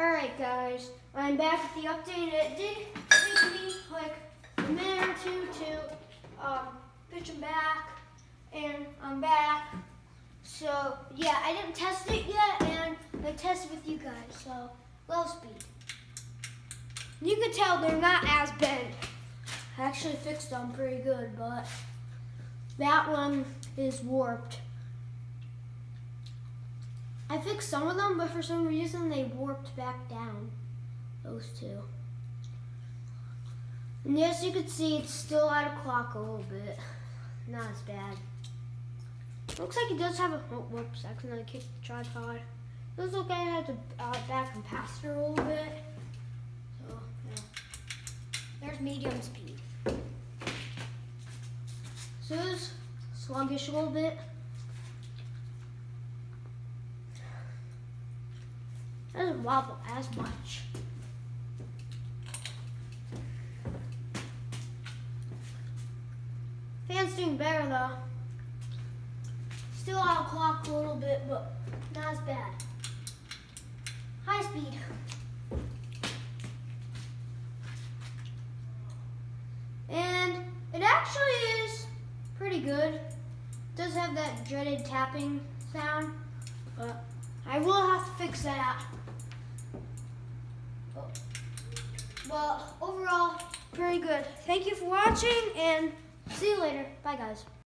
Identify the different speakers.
Speaker 1: Alright guys, I'm back with the update. It did take me like a minute or two to um, pitch them back, and I'm back. So yeah, I didn't test it yet, and I tested with you guys, so low speed. You can tell they're not as bent. I actually fixed them pretty good, but that one is warped. I fixed some of them, but for some reason they warped back down. Those two. And yes, you can see it's still out of clock a little bit. Not as bad. Looks like it does have a, oh, whoops, I accidentally kicked the tripod. It looks like I had to uh, back capacitor a little bit. So, yeah. There's medium speed. So it's sluggish a little bit. Doesn't wobble as much. Fan's doing better though. Still out of clock a little bit, but not as bad. High speed. And it actually is pretty good. It does have that dreaded tapping sound, but I will have to fix that. Well, overall, very good. Thank you for watching and see you later. Bye, guys.